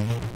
mm-hmm.